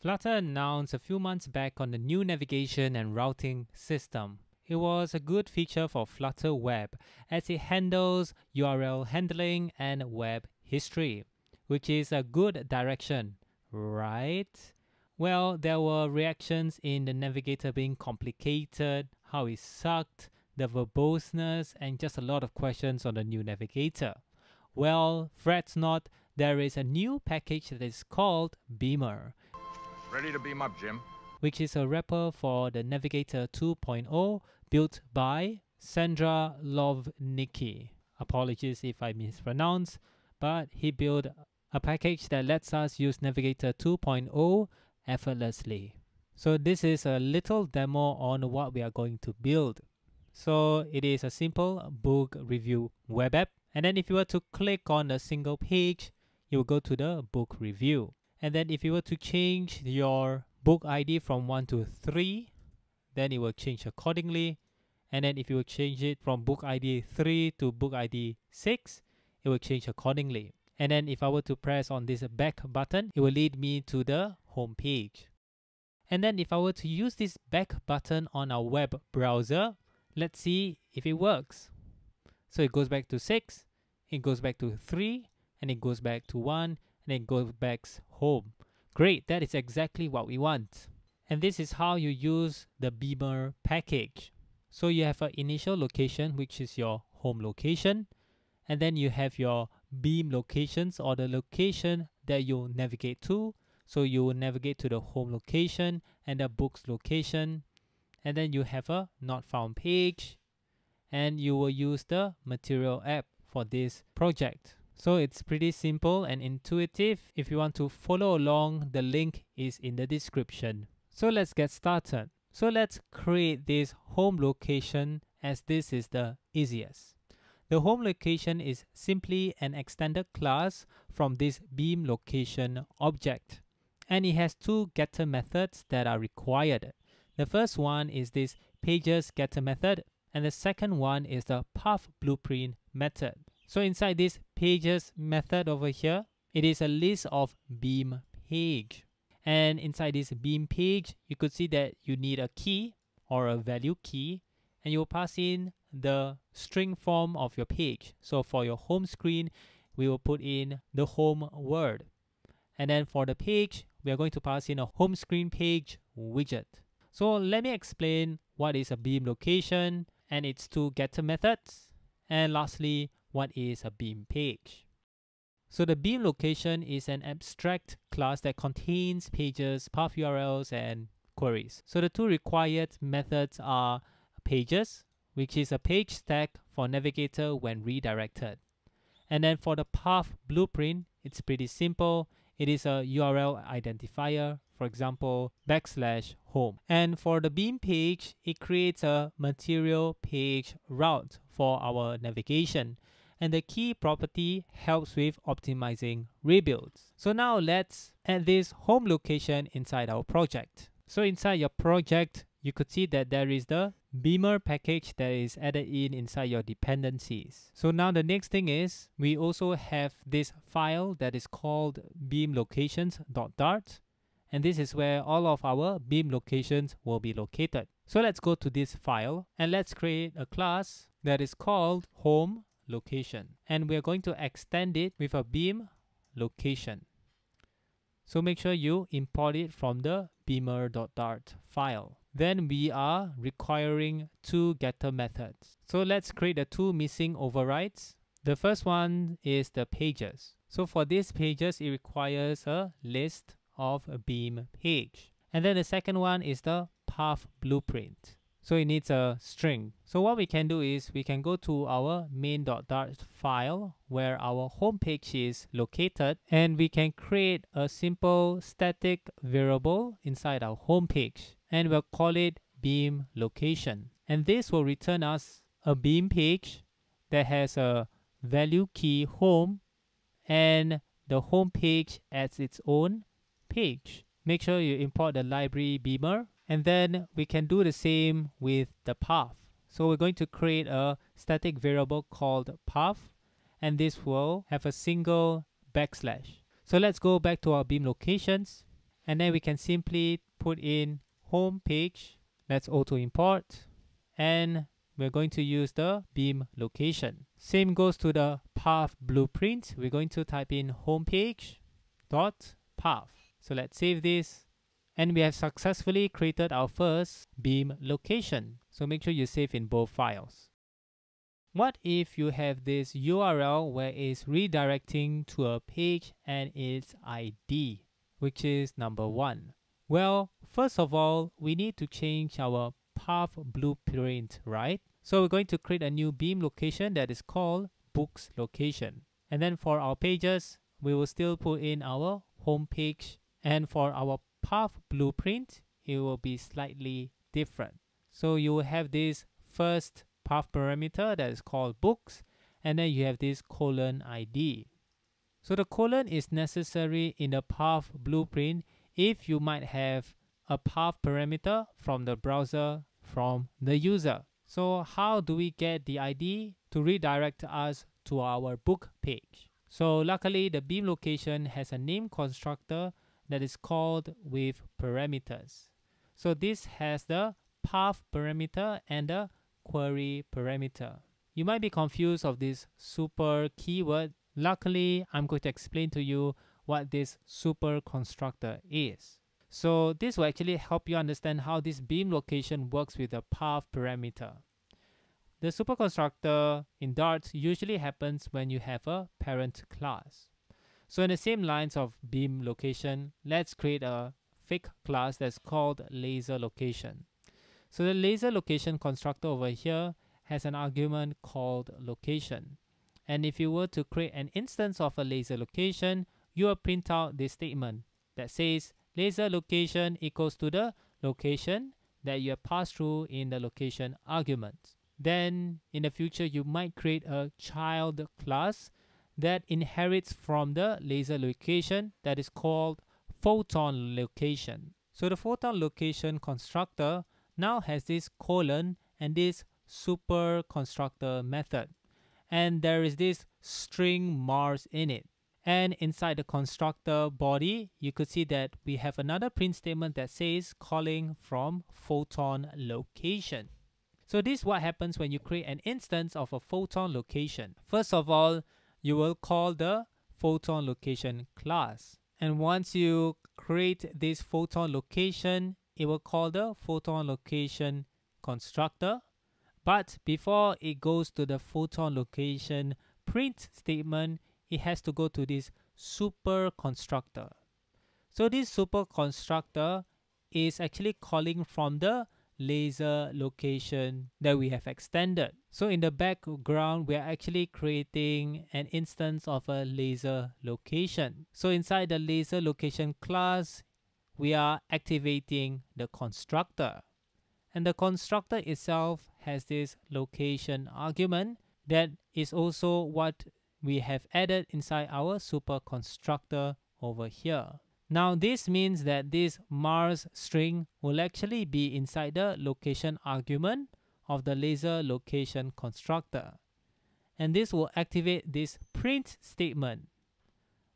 Flutter announced a few months back on the new navigation and routing system. It was a good feature for Flutter Web as it handles URL handling and web history, which is a good direction, right? Well, there were reactions in the navigator being complicated, how it sucked, the verboseness, and just a lot of questions on the new navigator. Well, fret not, there is a new package that is called Beamer. Ready to beam up, Jim. Which is a wrapper for the Navigator 2.0 built by Sandro Lovnicki. Apologies if I mispronounce, but he built a package that lets us use Navigator 2.0 effortlessly. So this is a little demo on what we are going to build. So it is a simple book review web app. And then if you were to click on a single page, you will go to the book review. And then if you were to change your book ID from 1 to 3, then it will change accordingly. And then if you change it from book ID 3 to book ID 6, it will change accordingly. And then if I were to press on this back button, it will lead me to the home page. And then if I were to use this back button on our web browser, let's see if it works. So it goes back to 6, it goes back to 3, and it goes back to 1, and then goes back home. Great, that is exactly what we want. And this is how you use the Beamer package. So you have an initial location, which is your home location, and then you have your beam locations or the location that you navigate to. So you will navigate to the home location and the books location, and then you have a not found page, and you will use the material app for this project. So it's pretty simple and intuitive. If you want to follow along, the link is in the description. So let's get started. So let's create this home location as this is the easiest. The home location is simply an extended class from this beam location object. And it has two getter methods that are required. The first one is this pages getter method and the second one is the path blueprint method. So inside this pages method over here, it is a list of beam page. And inside this beam page, you could see that you need a key or a value key and you will pass in the string form of your page. So for your home screen, we will put in the home word. And then for the page, we are going to pass in a home screen page widget. So let me explain what is a beam location and its two getter methods. And lastly, what is a beam page. So the beam location is an abstract class that contains pages, path URLs, and queries. So the two required methods are pages, which is a page stack for Navigator when redirected. And then for the path blueprint, it's pretty simple. It is a URL identifier, for example, backslash home. And for the beam page, it creates a material page route for our navigation and the key property helps with optimizing rebuilds. So now let's add this home location inside our project. So inside your project, you could see that there is the Beamer package that is added in inside your dependencies. So now the next thing is we also have this file that is called beamlocations.dart and this is where all of our beam locations will be located. So let's go to this file and let's create a class that is called home location and we're going to extend it with a beam location. So make sure you import it from the beamer.dart file. Then we are requiring two getter methods. So let's create the two missing overrides. The first one is the pages. So for these pages, it requires a list of a beam page. And then the second one is the path blueprint. So it needs a string. So what we can do is we can go to our main.dart file where our home page is located and we can create a simple static variable inside our home page and we'll call it beam location. And this will return us a beam page that has a value key home and the home page as its own page. Make sure you import the library beamer and then we can do the same with the path. So we're going to create a static variable called path, and this will have a single backslash. So let's go back to our beam locations. And then we can simply put in home page. Let's auto import. And we're going to use the beam location. Same goes to the path blueprint. We're going to type in homepage dot path. So let's save this. And we have successfully created our first beam location. So make sure you save in both files. What if you have this URL where it's redirecting to a page and its ID, which is number one? Well, first of all, we need to change our path blueprint, right? So we're going to create a new beam location that is called books location. And then for our pages, we will still put in our home page. And for our path blueprint, it will be slightly different. So you will have this first path parameter that is called books, and then you have this colon ID. So the colon is necessary in the path blueprint if you might have a path parameter from the browser from the user. So how do we get the ID to redirect us to our book page? So luckily the beam location has a name constructor that is called with parameters. So this has the path parameter and the query parameter. You might be confused of this super keyword. Luckily, I'm going to explain to you what this super constructor is. So this will actually help you understand how this beam location works with the path parameter. The super constructor in Dart usually happens when you have a parent class. So in the same lines of beam location, let's create a fake class that's called laser location. So the laser location constructor over here has an argument called location. And if you were to create an instance of a laser location, you will print out this statement that says laser location equals to the location that you have passed through in the location argument. Then in the future, you might create a child class that inherits from the laser location that is called photon location. So the photon location constructor now has this colon and this super constructor method. And there is this string Mars in it. And inside the constructor body, you could see that we have another print statement that says calling from photon location. So this is what happens when you create an instance of a photon location. First of all, you will call the photon location class. And once you create this photon location, it will call the photon location constructor. But before it goes to the photon location print statement, it has to go to this super constructor. So this super constructor is actually calling from the laser location that we have extended. So in the background, we are actually creating an instance of a laser location. So inside the laser location class, we are activating the constructor. And the constructor itself has this location argument that is also what we have added inside our super constructor over here. Now this means that this Mars string will actually be inside the location argument of the laser location constructor. And this will activate this print statement.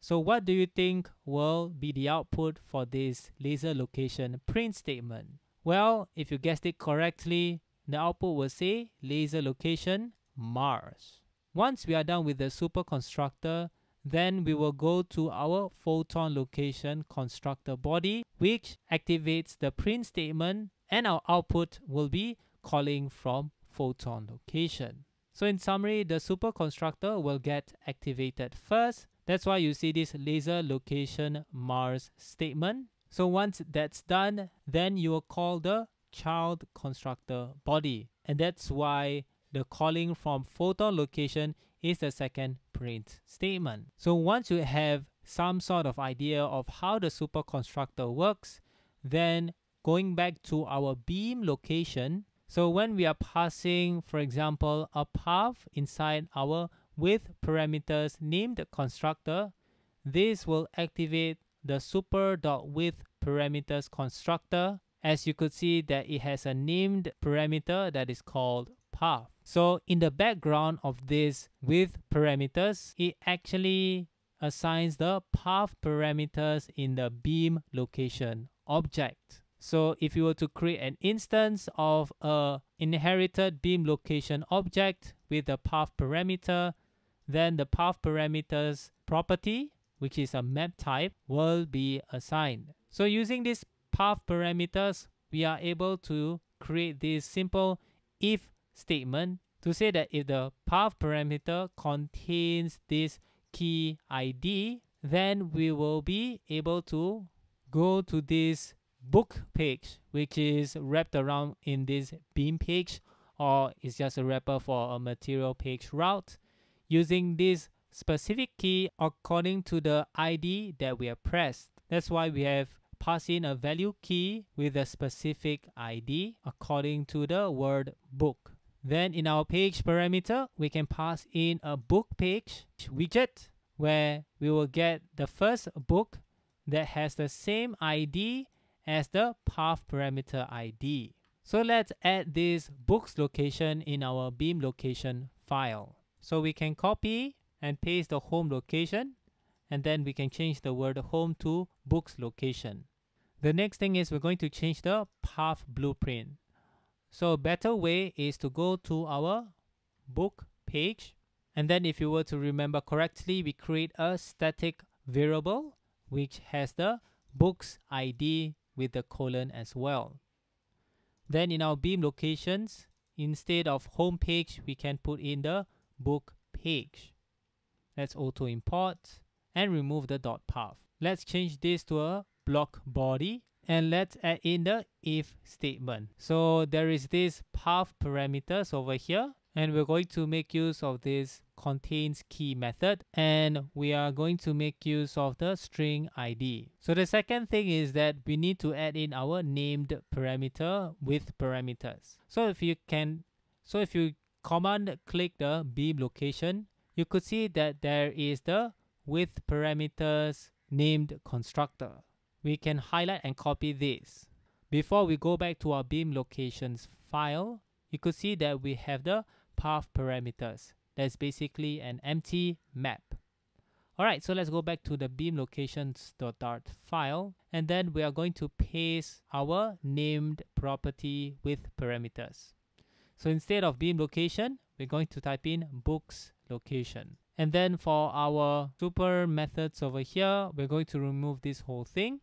So what do you think will be the output for this laser location print statement? Well, if you guessed it correctly, the output will say laser location Mars. Once we are done with the super constructor, then we will go to our photon location constructor body, which activates the print statement and our output will be calling from photon location. So in summary, the super constructor will get activated first. That's why you see this laser location Mars statement. So once that's done, then you will call the child constructor body. And that's why the calling from photon location is the second print statement. So once you have some sort of idea of how the super constructor works, then going back to our beam location, so when we are passing, for example, a path inside our with parameters named constructor, this will activate the super.with parameters constructor. As you could see that it has a named parameter that is called path. So in the background of this with parameters, it actually assigns the path parameters in the beam location object. So if you were to create an instance of a inherited beam location object with the path parameter, then the path parameters property, which is a map type, will be assigned. So using these path parameters, we are able to create this simple if statement to say that if the path parameter contains this key ID, then we will be able to go to this book page, which is wrapped around in this beam page, or it's just a wrapper for a material page route, using this specific key according to the ID that we have pressed. That's why we have passed in a value key with a specific ID according to the word book. Then in our page parameter, we can pass in a book page widget where we will get the first book that has the same ID as the path parameter ID. So let's add this books location in our beam location file. So we can copy and paste the home location and then we can change the word home to books location. The next thing is we're going to change the path blueprint. So a better way is to go to our book page and then if you were to remember correctly, we create a static variable which has the books ID with the colon as well. Then in our beam locations, instead of home page, we can put in the book page. Let's auto import and remove the dot path. Let's change this to a block body and let's add in the if statement. So there is this path parameters over here and we're going to make use of this contains key method and we are going to make use of the string id. So the second thing is that we need to add in our named parameter with parameters. So if you can so if you command click the beam location you could see that there is the with parameters named constructor. We can highlight and copy this. Before we go back to our beam locations file, you could see that we have the path parameters. That's basically an empty map. Alright, so let's go back to the beam locations.dart file and then we are going to paste our named property with parameters. So instead of beam location, we're going to type in books location. And then for our super methods over here, we're going to remove this whole thing.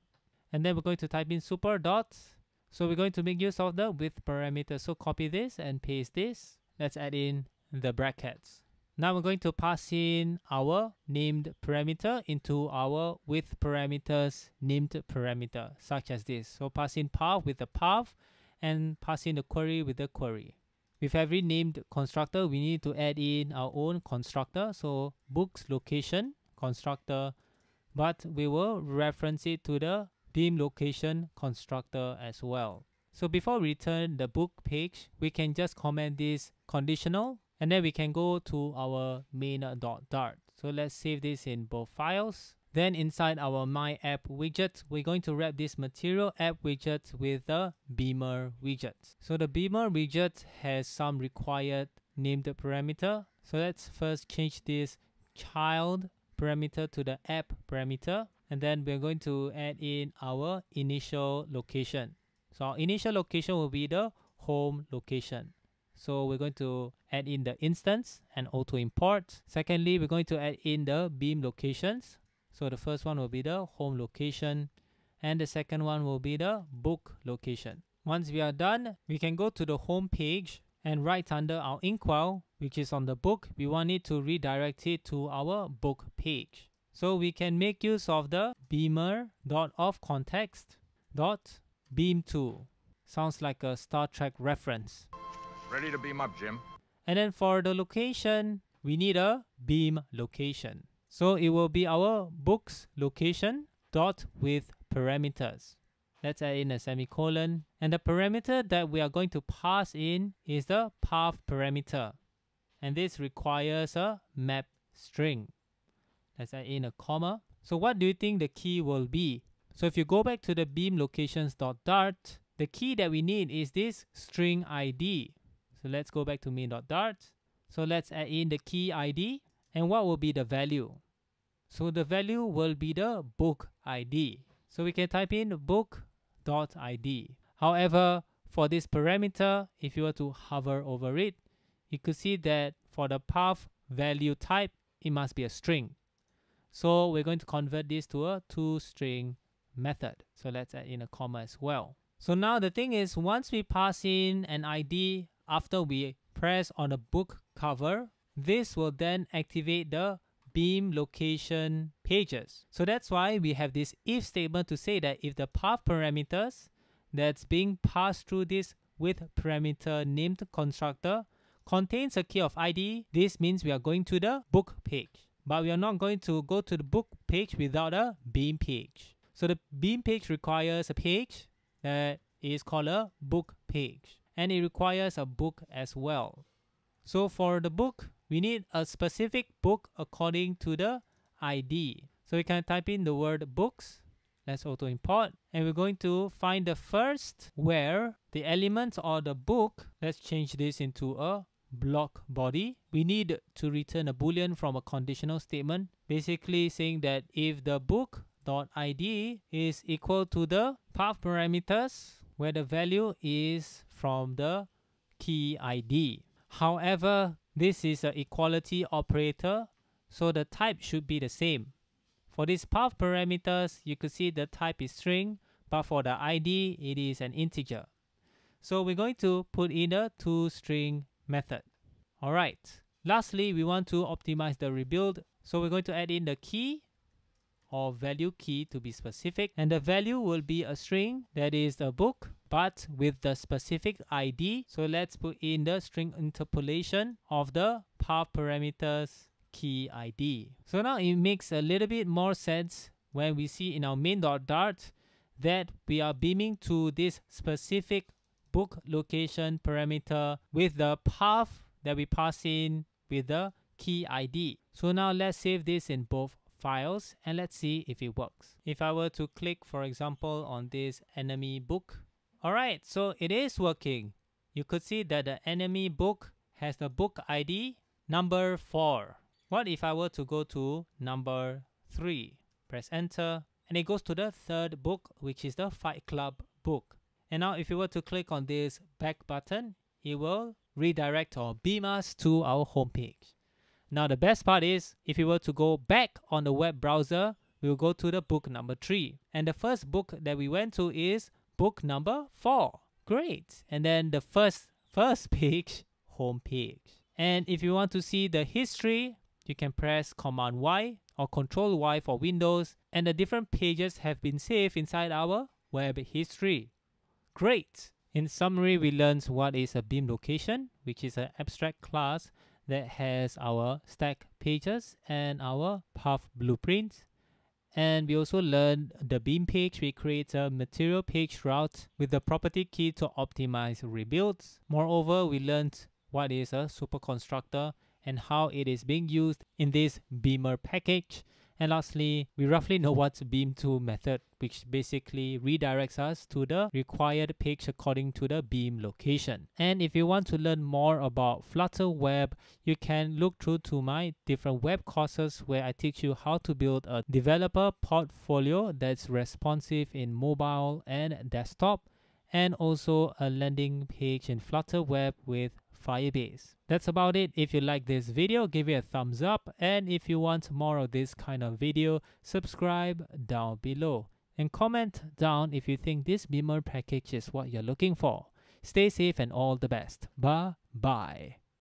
And then we're going to type in super dots. So we're going to make use of the with parameter. So copy this and paste this. Let's add in the brackets. Now we're going to pass in our named parameter into our with parameters named parameter, such as this. So pass in path with the path and pass in the query with the query. With every named constructor, we need to add in our own constructor. So books location constructor, but we will reference it to the beam location constructor as well. So before we return the book page, we can just comment this conditional and then we can go to our main.dart. So let's save this in both files. Then inside our My App widget, we're going to wrap this Material App widget with the Beamer widget. So the Beamer widget has some required named parameter. So let's first change this child parameter to the app parameter. And then we're going to add in our initial location. So our initial location will be the home location. So we're going to add in the instance and auto import. Secondly, we're going to add in the beam locations. So the first one will be the home location and the second one will be the book location. Once we are done, we can go to the home page and right under our inkwell, which is on the book, we want it to redirect it to our book page. So we can make use of the beamer.offContext.beamTo. Sounds like a Star Trek reference. Ready to beam up, Jim. And then for the location, we need a beam location. So it will be our books location dot with parameters. Let's add in a semicolon. And the parameter that we are going to pass in is the path parameter. And this requires a map string. Let's add in a comma. So what do you think the key will be? So if you go back to the beam locations.dart, the key that we need is this string ID. So let's go back to main.dart. So let's add in the key ID and what will be the value? So the value will be the book ID. So we can type in book.id. However, for this parameter, if you were to hover over it, you could see that for the path value type, it must be a string. So we're going to convert this to a toString method. So let's add in a comma as well. So now the thing is, once we pass in an ID after we press on the book cover, this will then activate the beam location pages. So that's why we have this if statement to say that if the path parameters that's being passed through this with parameter named constructor contains a key of ID, this means we are going to the book page. But we are not going to go to the book page without a beam page. So the beam page requires a page that is called a book page. And it requires a book as well. So for the book, we need a specific book according to the ID. So we can type in the word books. Let's auto import. And we're going to find the first where the element or the book, let's change this into a block body. We need to return a boolean from a conditional statement, basically saying that if the book dot id is equal to the path parameters where the value is from the key id. However, this is an equality operator, so the type should be the same. For these path parameters, you could see the type is string, but for the ID, it is an integer. So we're going to put in a toString method. Alright, lastly, we want to optimize the rebuild. So we're going to add in the key or value key to be specific and the value will be a string that is a book but with the specific ID. So let's put in the string interpolation of the path parameters key ID. So now it makes a little bit more sense when we see in our main.dart that we are beaming to this specific book location parameter with the path that we pass in with the key ID. So now let's save this in both files and let's see if it works. If I were to click, for example, on this enemy book, Alright, so it is working. You could see that the enemy book has the book ID number 4. What if I were to go to number 3? Press enter and it goes to the third book which is the Fight Club book. And now if you were to click on this back button, it will redirect or beam us to our homepage. Now the best part is if you were to go back on the web browser, we will go to the book number 3. And the first book that we went to is book number four. Great. And then the first first page, home page. And if you want to see the history, you can press Command Y or Control Y for Windows, and the different pages have been saved inside our web history. Great! In summary, we learned what is a beam location, which is an abstract class that has our stack pages and our path blueprints and we also learned the beam page. We create a material page route with the property key to optimize rebuilds. Moreover, we learned what is a super constructor and how it is being used in this beamer package and lastly, we roughly know what's beam to method, which basically redirects us to the required page according to the beam location. And if you want to learn more about Flutter Web, you can look through to my different web courses where I teach you how to build a developer portfolio that's responsive in mobile and desktop and also a landing page in Flutter Web with Firebase. That's about it. If you like this video, give it a thumbs up. And if you want more of this kind of video, subscribe down below. And comment down if you think this Beamer package is what you're looking for. Stay safe and all the best. Bye bye.